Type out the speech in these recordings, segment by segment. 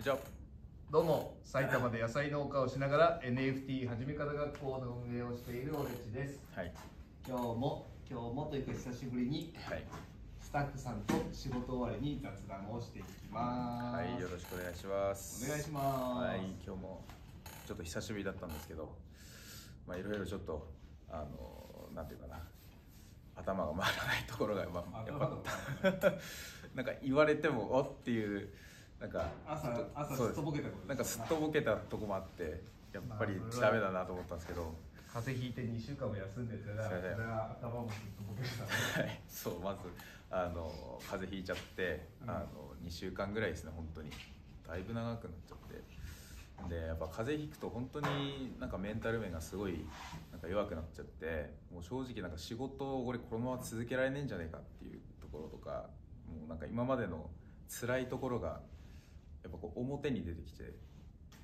じゃあどうも埼玉で野菜農家をしながら NFT はじめ方学校の運営をしているオレチです。はい。今日も今日もというか久しぶりにはい。スタッフさんと仕事終わりに雑談をしていきます。はいよろしくお願いします。お願いします。はい今日もちょっと久しぶりだったんですけどまあいろいろちょっとあのなんていうかな。頭が回らないところが、まあ、やっぱ なんか言われてもおっていうなんか朝朝そうです。すっとぼけたことなんかすっとぼけたとこもあってやっぱりダメだなと思ったんですけど、風邪ひいて2週間も休んでたらそれでそれは頭もすっとぼけてたねはい、そうまずあの風邪ひいちゃって、うん。あの2週間ぐらいですね本当に。だいぶ長くなっちゃって。でやっぱ風邪ひくと本当になんかメンタル面がすごいなんか弱くなっちゃってもう正直なんか仕事を俺このまま続けられねえんじゃねえかっていうところとかもうなんか今までの辛いところがやっぱこう表に出てきて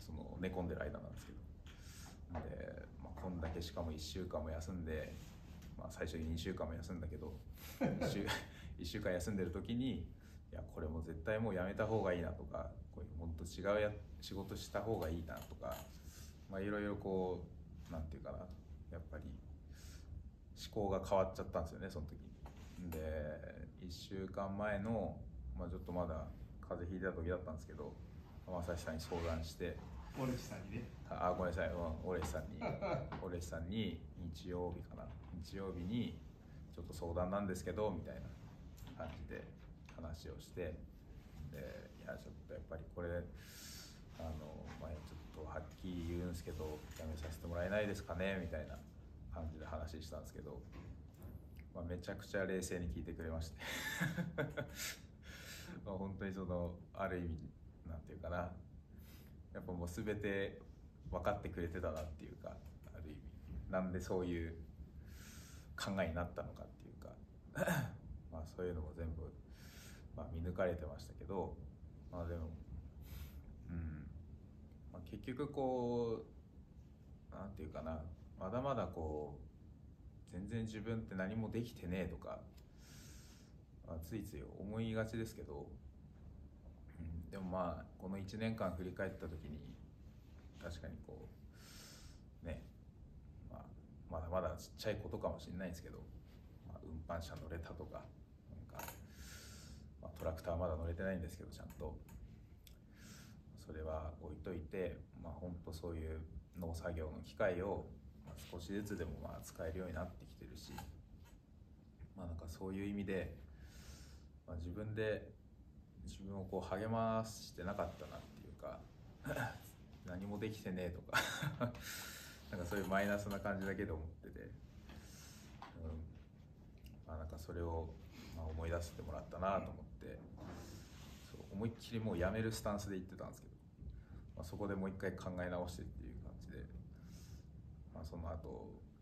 その寝込んでる間なんですけどで、まあ、こんだけしかも1週間も休んで、まあ、最初に2週間も休んだけど1週 ,1 週間休んでる時にいやこれも絶対もうやめた方がいいなとかこういう本当違うや仕事した方がいいなとかいろいろこうなんていうかなやっぱり思考が変わっちゃったんですよねその時に。で1週間前の、まあ、ちょっとまだ風邪ひいてた時だったんですけど正志さんに相談して。オレチさんにね。あごめんなさい、うん、オレシさんに。オレシさんに日曜日かな。日曜日にちょっと相談なんですけどみたいな感じで話をして。でいやちょっとやっぱりこれあの、まあ、ちょっとはっきり言うんですけどやめさせてもらえないですかね？みたいな感じで話したんですけど、まあ、めちゃくちゃ冷静に聞いてくれまして まあ本当にそのある意味なんていうかな。やっぱもう全て分かってくれてたなっていうかある意味。なんでそういう考えになったのかっていうか。まあそういうのも全部、まあ、見抜かれてましたけど。まあでもうん、まあ、結局こうなんていうかな。まだまだこう全然自分って何もできてねえとか、まあ、ついつい思いがちですけどうん、でもまあこの1年間振り返った時に確かにこうね、まあ、まだまだちっちゃいことかもしれないんですけど、まあ、運搬車乗れたとかなんか、まあ、トラクターまだ乗れてないんですけどちゃんと。それは置いといてまあ本当そういう農作業の機械を少しずつでもまあ使えるようになってきてるしまあなんかそういう意味で、まあ、自分で自分をこう励ましてなかったなっていうか 何もできてねえとか なんかそういうマイナスな感じだけで思ってて、うん。まあ、なんかそれをまあ思い出してもらったなと思ってそう思いっきりもうやめるスタンスで言ってたんですけど、まあ、そこでもう一回考え直してっていう感じで、まあ、その後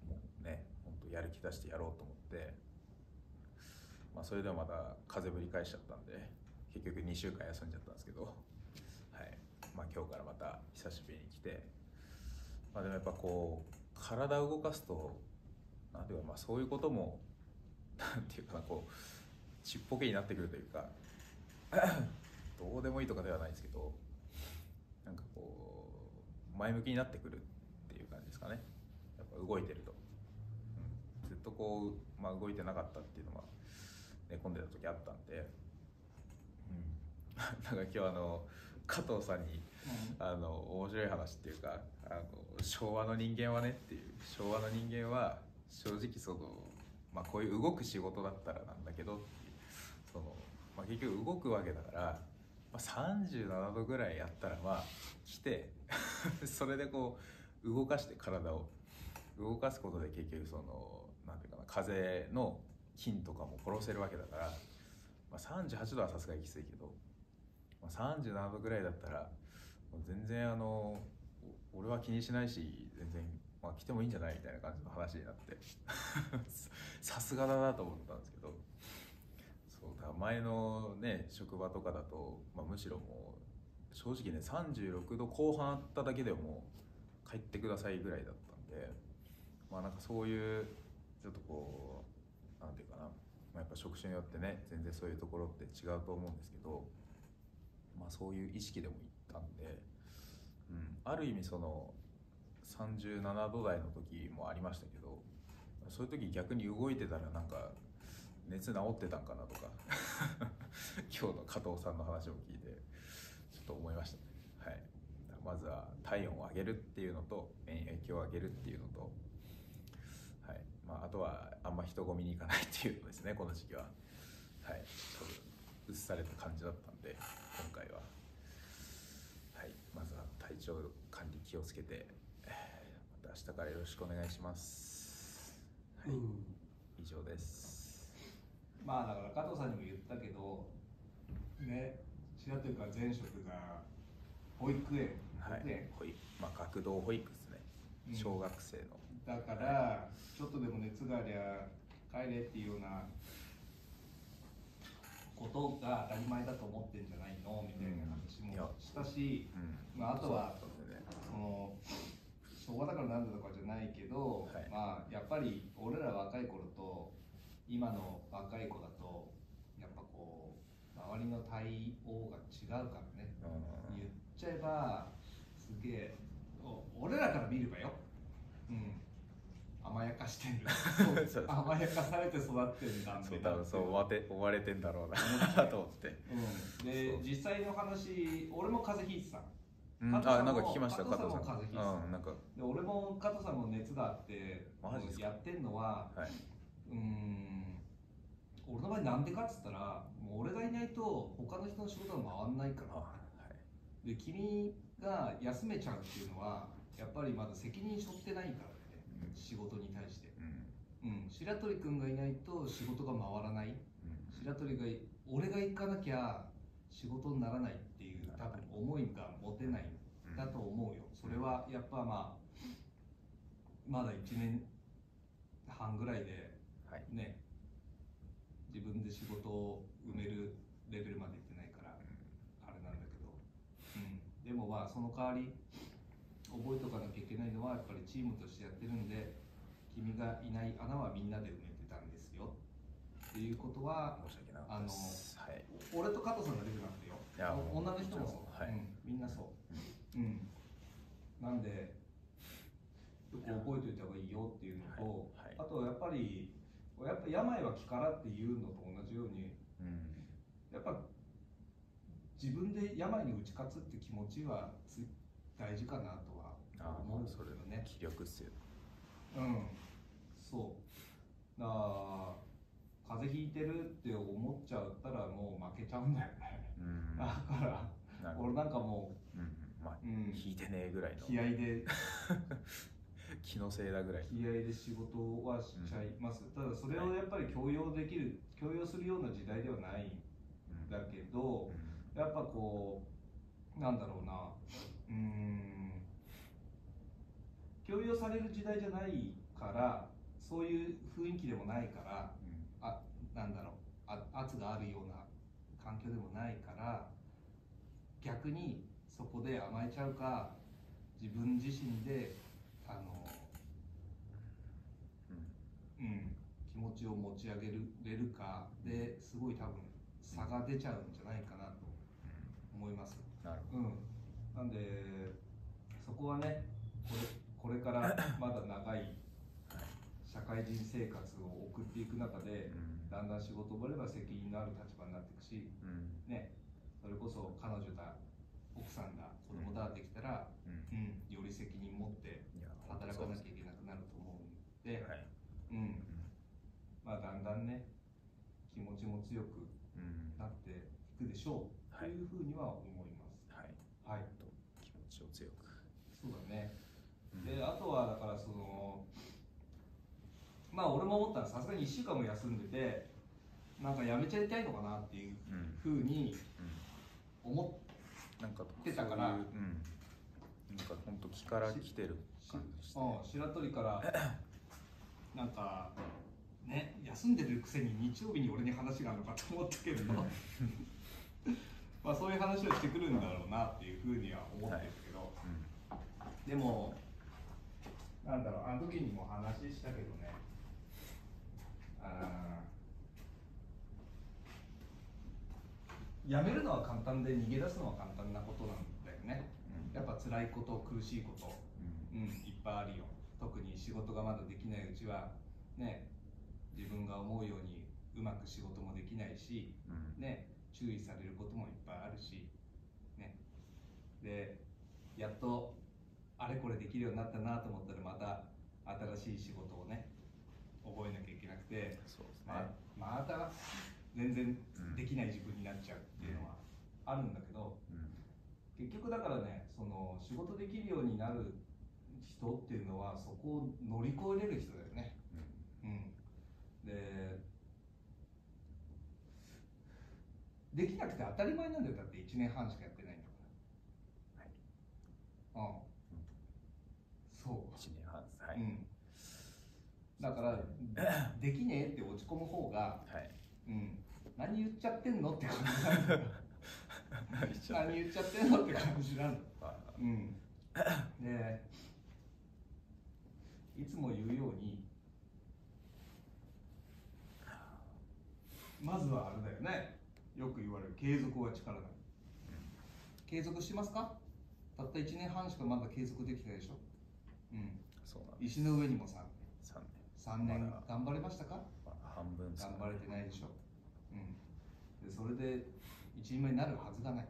もうね本当やる気出してやろうと思って、まあ、それでもまた風ぶり返しちゃったんで。結局2週間休んじゃったんですけど、はい。まあ、今日からまた久しぶりに来て、まあ、でもやっぱこう体を動かすとなんていうか、まあ、そういうことも なんていうかなこうちっぽけになってくるというか どうでもいいとかではないですけどなんかこう前向きになってくるっていう感じですかね。やっぱ動いてると、うん、ずっとこう、まあ、動いてなかったっていうのは寝込んでた時あったんで。うん、なんか今日あの加藤さんに、あの面白い話っていうかあの昭和の人間はねっていう昭和の人間は正直その、まあ、こういう動く仕事だったらなんだけどその、まあ、結局動くわけだから、まあ、37度ぐらいやったらまあ来て それでこう動かして体を動かすことで結局そのなんていうかな風の菌とかも殺せるわけだから。まあ、38度はさすがにきついけど、まあ、37度ぐらいだったら全然あの俺は気にしないし全然、まあ、来てもいいんじゃないみたいな感じの話になって さすがだなと思ったんですけどそうだ前のね職場とかだと、まあ、むしろもう正直ね36度後半あっただけでも帰ってくださいぐらいだったんでまあなんかそういうちょっとこうまあ、やっぱ職種によってね全然そういうところって違うと思うんですけど、まあ、そういう意識でもいったんで、うん、ある意味その37度台の時もありましたけどそういう時逆に動いてたらなんか熱治ってたんかなとか 今日の加藤さんの話を聞いてちょっと思いましたね。はい。まずは体温を上げるっていうのと免疫を上げるっていうのとまあ、あとはあんま人混みに行かないっていうのですね この時期は。はい。多分うっされた感じだったんで今回は。はい。まずは体調管理気をつけてえーまた明日からよろしくお願いします。はい、以上です。まあだから加藤さんにも言ったけどね白というか前職が保育園保はい。育園、保育まあ学童保育ですね。うん。小学生の、だからちょっとでも熱がありゃ帰れっていうようなことが当たり前だと思ってんじゃないの？みたいな話もしたし、うん。まああとはその昭和だからなんだとかじゃないけど、はい。まあやっぱり俺ら若い頃と今の若い子だとやっぱこう周りの対応が違うからね。うん。言っちゃえばすげえお俺らから見ればよ、うん、甘やかしてる 甘やかされて育ってんだそう多分そう追われて追われてんだろうなと思って。うん、で実際の話俺も風邪ひいてたうん、あなんか聞きました加加藤さん。も風邪ひいてたうんなんか。で俺も加藤さんも熱があってやってんのははい。うーん俺の場合なんでかっつったらもう俺がいないと他の人の仕事が回んないから。あはい。で君が休めちゃうっていうのはやっぱりまだ責任背負ってないから仕事に対して。うん。うん。白鳥君がいないと仕事が回らない。うん。白鳥がい俺が行かなきゃ仕事にならないっていう多分思いが持てないうん。だと思うよ。それはやっぱまあまだ1年半ぐらいではい。ね自分で仕事を埋めるレベルまで行ってないからあれなんだけど、うん、でもまあその代わり覚えとかなきゃいけないのはやっぱりチームとしてやってるんで君がいない穴はみんなで埋めてたんですよ。っていうことは申し訳なかったです。はい。俺と加藤さんだけじゃなくてよ。いや女の人もそう、はい。うん、みんなそう、うん、なんでよく覚えておいた方がいいよっていうのと、はい。はい。あとやっぱりやっぱ病は気からっていうのと同じようにうん。やっぱ自分で病に打ち勝つって気持ちはつ大事かなとはあ思うあそれよね気力っすよ。うん。そう。だから風邪ひいてるって思っちゃったらもう負けちゃうんだよね。うん。だから俺なんかもうんうん。まあう、うん、引いてねえぐらいの。気合で。気のせいだぐらい気合で仕事はしちゃいます、ただそれをやっぱり強要できる強要するような時代ではないんうん。だけどやっぱこうなんだろうな。うーん強要される時代じゃないからそういう雰囲気でもないからあなんだろうあ圧があるような環境でもないから逆にそこで甘えちゃうか自分自身であの、うん。うんうん、気持ちを持ち上げれるかですごい多分差が出ちゃうんじゃないかなと思います。なるほうん、なんでそこはねこれこれからまだ長い社会人生活を送っていく中でだんだん仕事を覚えれば責任のある立場になっていくし、うん。ね、それこそ彼女だ奥さんだ子供だできたら、うん。うん、より責任持って働かなきゃゃいけなくなると思うんで、はいうん。まあ、だんだんね気持ちも強くうん。なっていくでしょう、はい。というふうには思います。はいはいと気持ちを強くそうだねうんであとはだからそのまあ俺も思ったのはさすがに1週間も休んでてなんかやめちゃいたいのかなっていううん。ふうにうん。思なんか出たからそういううん。なんか本当気から来てるし感じしてうん。白鳥から なんかね休んでるくせに日曜日に俺に話があるのかと思ったけど。まあそういう話をしてくるんだろうなっていうふうには思ってるけど、うん。でもなんだろうあの時にも話したけどね。あー。辞めるのは簡単で逃げ出すのは簡単なことなんだよね。やっぱ辛いこと苦しいこと。うんいっぱいあるよ。特に仕事がまだできないうちはね自分が思うようにうまく仕事もできないしうん。ね注意されることもいっぱいあるしね。でやっとあれこれできるようになったなと思ったらまた新しい仕事をね覚えなきゃいけなくてそうですね、ままた全然できない自分になっちゃうっていうのはあるんだけどうん。結局だからねその仕事できるようになる人っていうのはそこを乗り越えれる人だよね。うん、でできなくて当たり前なんだよ。だって1年半しかやってないんだから。うん、そう。1年半はい、うん、だからできねえって落ち込む方が、はい。うん、何言っちゃってんのって感じなんだよ。一応何言っちゃってんのって感じなんだあ。うん。でいつも言うようにまずはあれだよね。よく言われる継続は力なり継続してますか？たった1年半しかまだ継続できてないでしょ、うん、そうなんです。石の上にもさ3年。3年。まだ頑張れましたか？まあ、半分ですか頑張れてないでしょ、うん、でそれで一人前になるはずがない、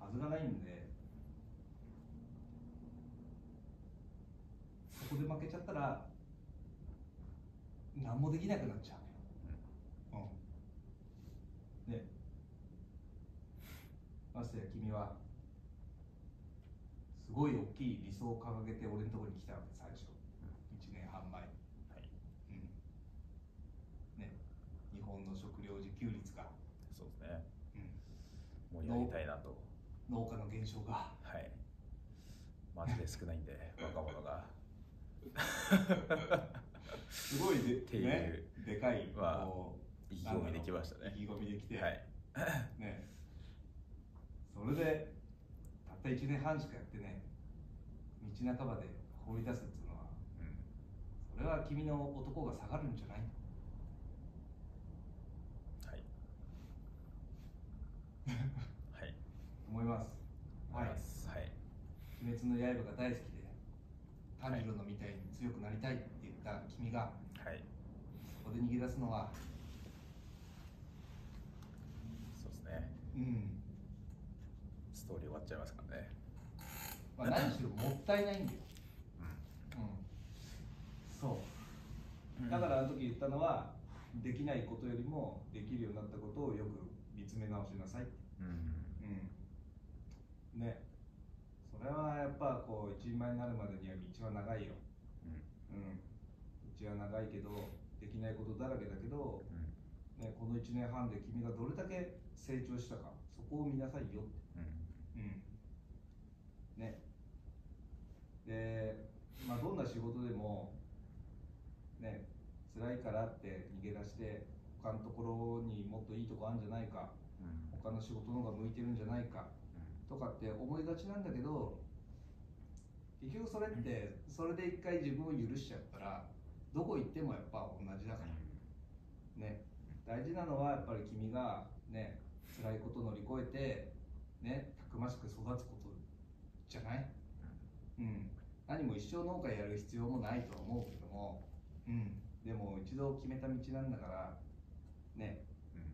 うん。はずがないんでそこで負けちゃったら何もできなくなっちゃう。うん、ね。ましてや君はすごい大きい理想を掲げて俺のところに来たわけ最初。1年半前。にはい。うん。ね、日本の食料自給率が、そうですね。うん、盛り上げたいなと。農家の減少が。はい。マジで少ないんで 若者が。すごいで, っていう。ね、でかいまあ意気込みできましたね。意気込みできて、はい。ね、それでたった1年半しかやってね道半ばで放り出すっていうのはうんそれは君の男が下がるんじゃないはい。はい。と思います。はい。はい。鬼滅の刃が大好きで炭治郎のみたいに強くなりたいって言った君がはい。そこで逃げ出すのはそうですね。うん。ストーリー終わっちゃいますからね。まあ、何しろもったいないんだよ、ううん、そう。ん。だからあの時言ったのはできないことよりもできるようになったことをよく見つめ直しなさいうん。うん。ね。それはやっぱこう一人前になるまでには道は長いよ。うん。うん。道は長いけどできないことだらけだけど、うん。ね、この1年半で君がどれだけ成長したかそこを見なさいよって。うんうん。ね。でまあどんな仕事でもね辛いからって逃げ出して他のところにもっといいとこあるんじゃないかうん。他の仕事の方が向いてるんじゃないかとかって思いがちなんだけど結局それってそれで一回自分を許しちゃったらどこ行ってもやっぱ同じだから。ね。大事なのはやっぱり君がね辛いこと乗り越えてねたくましく育つことじゃない？うん。何も一生農家やる必要もないとは思うけども。うん。でも一度決めた道なんだからね。うん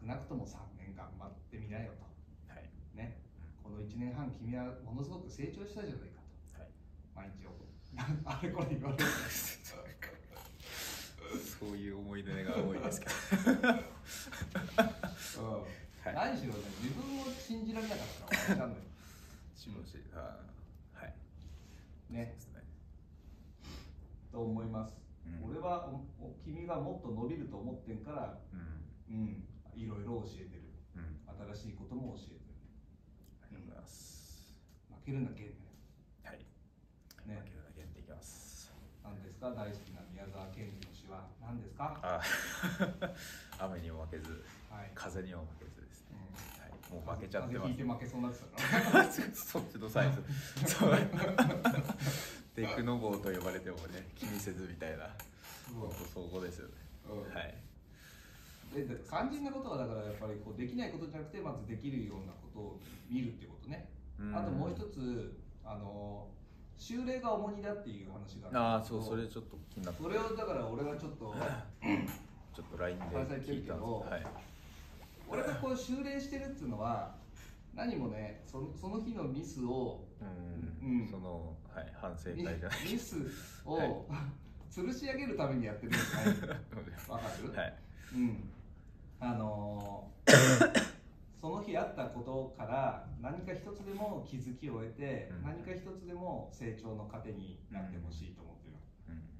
少なくとも3年頑張ってみなよと。はい。ね。この1年半君はものすごく成長したじゃないかと。はい。毎日を あれこれ言われる。そういう思い出が多いですけど。うんはい。何しろね自分を信じられなかったら終わっちゃうんだよしもしあーはいねそうですね。と思います、うん。俺はおお君がもっと伸びると思ってんからうん。うん。いろいろ教えてる。うん。新しいことも教えてありがとうございます。る負けるなけんはい。ね。負けるだけやっていきます。何ですか？大好きな宮沢賢治か？あ 雨にも負けずはい、風にも負けずですね。うん。はい。もう負けちゃってます。風邪ひいて負けそうになってたから。そっちのサイズ。そう。テクノボーと呼ばれてもね気にせずみたいな。本当そこですよね。うんはい。でで肝心なことはだからやっぱりこうできないことじゃなくてまずできるようなことを見るっていうことね。あともう一つあの修例が重荷だっていう話がああそうそれちょっと気になってそれをだから俺がちょっと ちょっと LINE で聞いたんですけど。はい。俺がこう修例してるっていうのは何もねそのその日のミスをうん、うん。その、はい、反省会ミじゃない。ミスを、はい。吊るし上げるためにやってるんじゃない わかる、はい。うん。あのーことから何か一つでも気づきを得て、うん。何か一つでも成長の糧になってほしいと思ってる、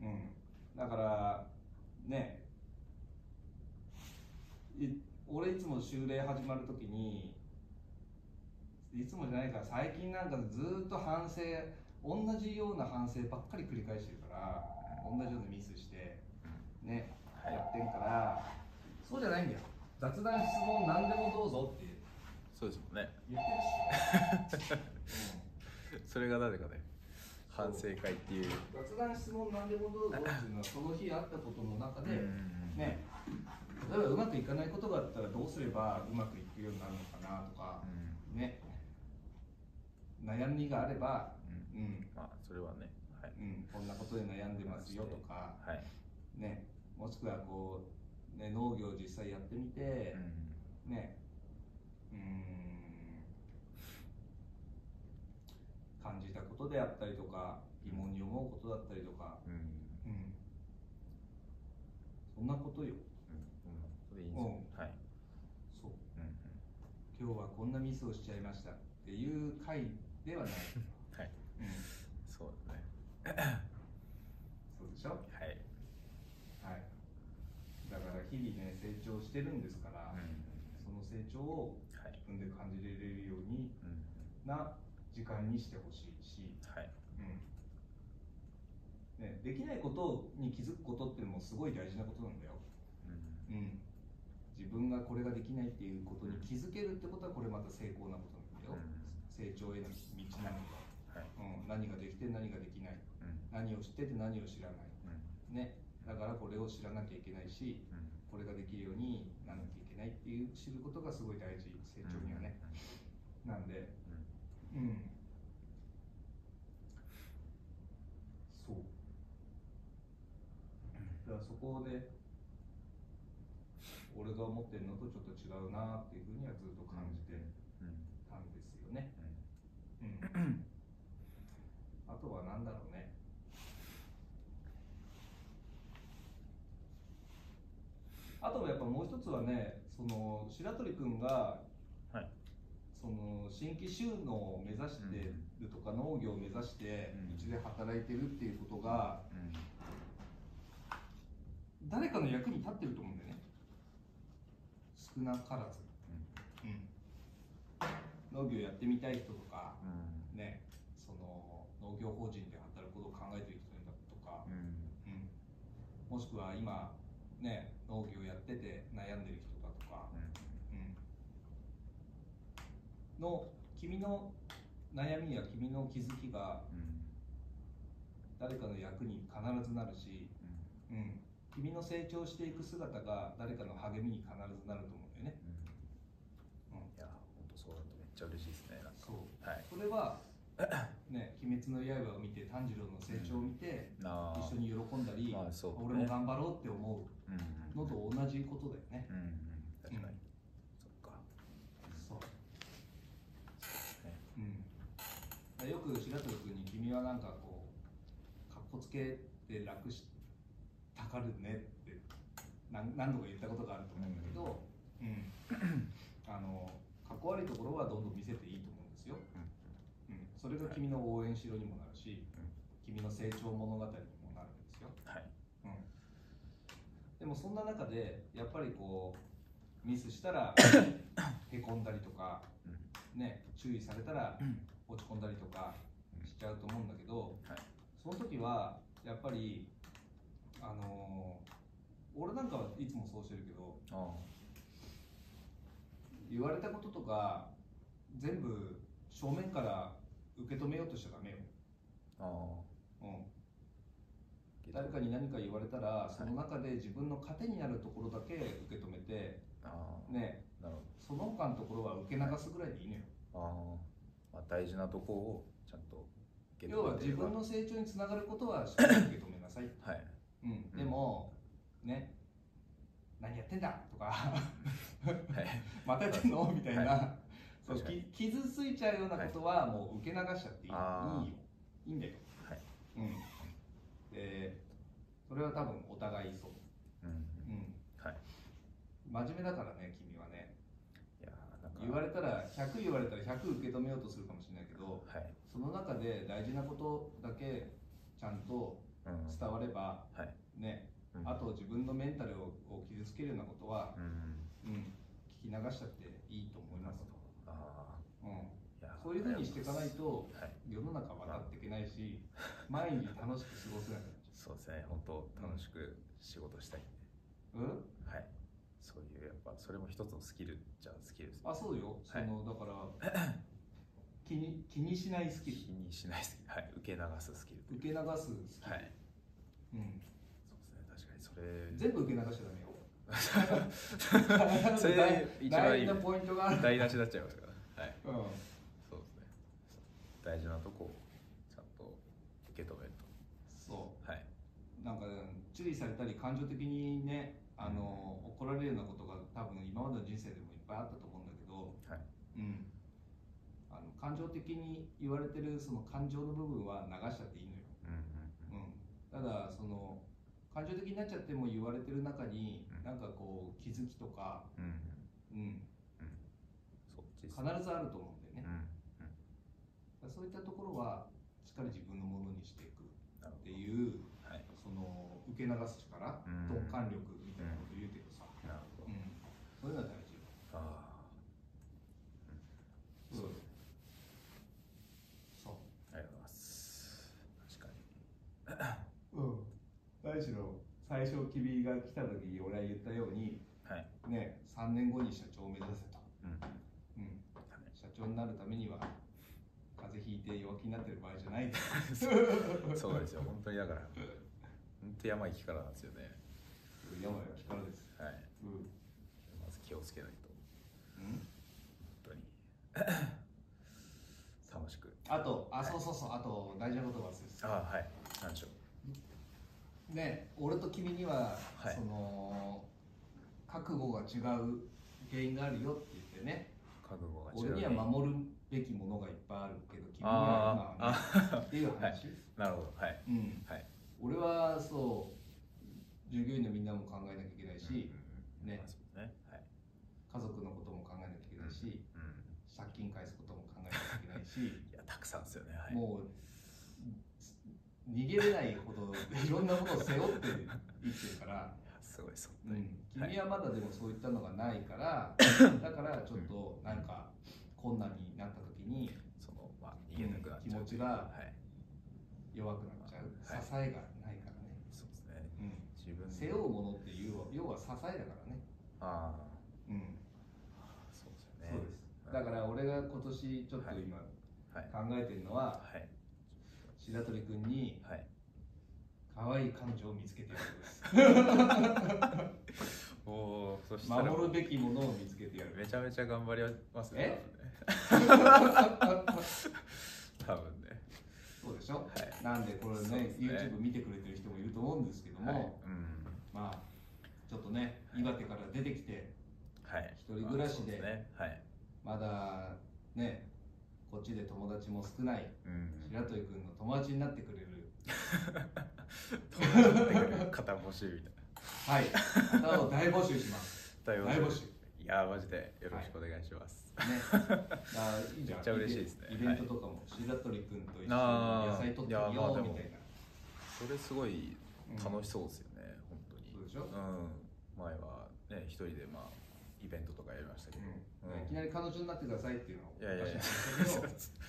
うん。うん、だからね。い俺いつも修例始まるときにいつもじゃないから最近なんかずーっと反省同じような反省ばっかり繰り返してるから同じようなミスしてね、はい。やってんからそうじゃないんだよ。雑談質問何でもどうぞってそうですもんね。言ってるっし。ょ、それがなぜかね反省会っていう。うん雑談質問何でもどうぞっていうのはその日あったことの中で、うんね例えばうまくいかないことがあったらどうすればうまくいくようになるのかなとかう、ん。ね。悩みがあれば、ううん。んまあそれはねはい。うん、こんなことで悩んでますよとか、はい。ね、もしくはこう、ね、農業を実際やってみてう、ん。ねうーん。感じたことであったりとか疑問に思うことだったりとか、うん。うん、そんなことよ。うん。うん。そうう。ん今日はこんなミスをしちゃいましたっていう回ではない、う んはい。うん、そうだね。そうでしょ？はい。はい。だから日々ね成長してるんですから、うん。その成長を分で感じれるようにうん。な時間にしてほしいし、はい。うん。ね、できないことに気づくことっていうのもすごい大事なことなんだよ、うん。うん、自分がこれができないっていうことに気づけるってことはこれまた成功なことなんだよ、うん。成長への道なのよ、はい。うん、何ができて何ができない。うん。何を知ってて何を知らない。うん。ね。だからこれを知らなきゃいけないしうん。これができるようにならなきゃいけないっていう知ることがすごい大事成長にはね、なんでうん。うん。そう。だからそこで俺が思ってるのとちょっと違うなっていうふうにはずっと感じてうん。たんですよね、うん。うん、あとは何だろうねあとはやっぱもう一つはねその白鳥くんがはい。その新規収納を目指してるとか、農業を目指してうん。うちで働いてるっていうことがうん。誰かの役に立ってると思うんだよね。少なからず、うん、農業やってみたい人とかうん。ねその農業法人で働くことを考えてる人だとか、うん。うん、もしくは今ね農業やってて悩んでる人だとか、うん、の君の悩みや君の気づきがうん。誰かの役に必ずなるし、うん、君の成長していく姿が誰かの励みに必ずなると思うんだよね。うん。いや本当そうだとめっちゃ嬉しいですね。なんか。そう。はい。それは ね「鬼滅の刃」を見て炭治郎の成長を見て、なあ一緒に喜んだり、まあね。俺も頑張ろうって思う。うんのと同じことだよね。うんうん確かに。うんそっか。そう。ね。うん、よく白鳥君に「君はなんかこうかっこつけて楽したかるね」って何何度か言ったことがあると思うんだけど、うんあのかっこ悪いところはどんどん見せていいと思うんですよ、うん、それが君の応援しろにもなるし、うん。君の成長物語にもなるんですよ、はいうん、でもそんな中でやっぱりこうミスしたら へこんだりとか、ね、注意されたら落ち込んだりとかしちゃうと思うんだけどはい。その時はやっぱりあのー俺なんかはいつもそうしてるけどあ言われたこととか全部正面から受け止めようとしちゃダメよ、うん、あ誰かに何か言われたらその中で自分の糧になるところだけ受け止めてああね。なるほその他のところは受け流すぐらいでいいのよ、どああまあ、大事なとこをちゃんと受け要は止めて。れば自分の成長につながることはしっかり受け止めなさい、はい。うん、でも、ね。何やってんだ？とか。はい。またやってんの？みたいな、はそう傷ついちゃうようなことはもう受け流しちゃっていい,、いいよ。いいんだよ、はい。うん、は多分お互いそう、うん。うん、はい。真面目だからね君はね。いやーなんか。言われたら100言われたら100受け止めようとするかもしれないけどはい。その中で大事なことだけちゃんとうん。伝わればはい。ねうん。あと自分のメンタルをを傷つけるようなことは、うん。うん、聞き流しちゃっていいと思います、あうん、ーいやそういうふうにしていかないとはい。世の中渡っていけないし 毎日楽しく過ごせなくなっちそうですね。本当楽しく仕事したいんで、ゃう、うん、はい。そういうやっぱそれも一つのスキルじゃスキルです。ねあそうよ、はい。そのだから 気に気にしないスキル。気にしないスキル。はい。受け流すスキル。受け流すスキル、はい。うん、そうですね。確かにそれ。全部受け流しちゃダメよ。それ一番いい。大事なポイントがある、台無しになっちゃいますから。はい。うん、そうですね。大事なとこをちゃんと受け止めなんか注意されたり感情的にねあの怒られるようなことが多分今までの人生でもいっぱいあったと思うんだけど、はい。うん、あの感情的に言われてるその感情の部分は流しちゃっていいのよ、うんうんうん、ただその感情的になっちゃっても言われてる中にうん。なんかこう気づきとか、うんうん。必ずあると思うんだよね、そういったところはしっかり自分のものにしていくっていうの受け流す力、うん。鈍感力みたいなこと言うけどさ、うん、そういうのは大事。よあ。あそう。そう。ありがとうございます。確かに。うん。大志の最初君が来た時に俺は言ったようにはい。ね3年後に社長を目指せと、うん。うん、はい社長になるためには風邪ひいて弱気になってる場合じゃない そうですよ。本当にだから。本当山行きからなんですよね。病は気からです、はい。うん。まず気をつけないと。うん、本当に。楽しく。あとあそうそうそう。あと大事なことが忘れてたああはい。何でしょう。ね俺と君には、はい。その覚悟が違う原因があるよって言ってね。覚悟が違う。俺には守るべきものがいっぱいあるけど君にはあ今はねっていう話、はい。なるほど。はい。うん、はい俺はそう従業員のみんなも考えなきゃいけないし、ね。家族のことも考えなきゃいけないし、うん借金返すことも考えなきゃいけないし、いやたくさんですよねはい。もう逃げれないほど いろんなものを背負って生きてるから、すごいですうん、君はまだでもそういったのがないから、だからちょっとなんか困難になった時にそのまあ逃げなくなっちゃう、うん気持ちがはい。弱くなっ支えがないからね、そうですね。うん、自分背負うものっていう要は支えだからね、あうん、あそうですよね。そうです。だから俺が今年ちょっと今はい。考えてるのは、はい。白鳥君にはい。可愛い彼女を見つけてやるです。おおそしたら。守るべきものを見つけてやる。めちゃめちゃ頑張りますね。多分ね そうでしょ、はい。なんでこれねね。YouTube 見てくれてる人もいると思うんですけども、はい。うん。まあちょっとね岩手から出てきてはい。一人暮らしでね。はい。まだねこっちで友達も少ないうん。白鳥君の友達になってくれる。友達になってくれる肩募集みたいはい。方を大募集します。な 大募集。いやマジで。よろしくお願いします、ねあい。いじゃんめっちゃ嬉しいですね。イベントとかも白鳥君と一緒に野菜取ってみようみたいな。それすごい楽しそうですよね、本当に。そうでしょ？うん。前はね一人でまあイベントとかやりましたけど、うん。いきなり彼女になってくださいっていうのをいやいやいや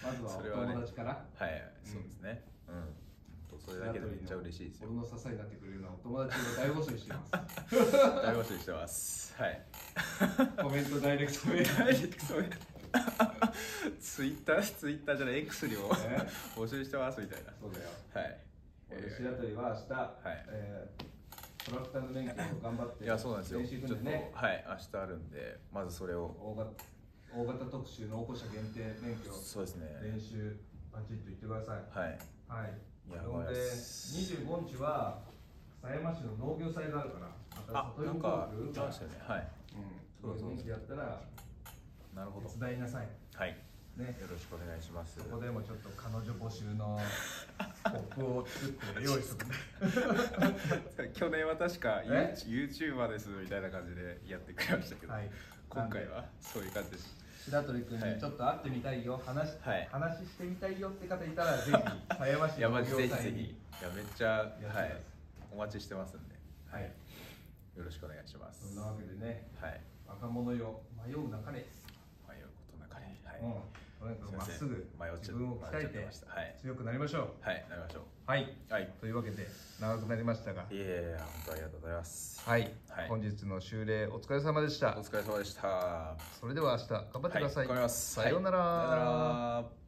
まずはお友達から。はい、そうですね。うんそれだけでめっちゃ嬉しいですよ。俺の支えになってくれるようなお友達を大募集してます。大募集してます。はい。コメントダイレクトメダイレクトメ ツイッターツイッターじゃない X にもね。募集してますみたいな。そうだよ。はい。俺えー白鳥は明日、い。えートラクターの免許を頑張っていやそうなんですよ。練習ちょっと組んでねはい明日あるんでまずそれを。大型大型特集のおこしゃ限定免許。そうですね。練習バチッと言ってください。はい。はいほんで頑張ります25日は狭山市の農業祭があるからまあなんか工言ってましたよね。はい。うんそうそうそう25日やったらなるほど。手伝いなさい。はい。ね。よろしくお願いします。そこでもちょっと彼女募集のポップを作って用意しとくね。去年は確かえ？YouTuber ですみたいな感じでやってくれましたけど、はい。今回はそういう感じです白鳥君はい。にちょっと会ってみたいよ。話,、はい。話してみたいよって方いたら ぜひ狭山市の農マジぜひぜひ。いやめっちゃやってはいお待ちしてますんで。はい。よろしくお願いします。そんなわけでね。はい。若者よ。迷う中で、迷うことなかれ。はい、うん、まっすぐ自分を鍛えてました。はい。強くなりましょう。はいなりましょはい。うはい。というわけで長くなりましたが。いやいやいや本当ありがとうございます。はい、はい。本日の修例お疲れ様でした。お疲れ様でした。それでは明日頑張ってください、はいさようなら。はいさようなら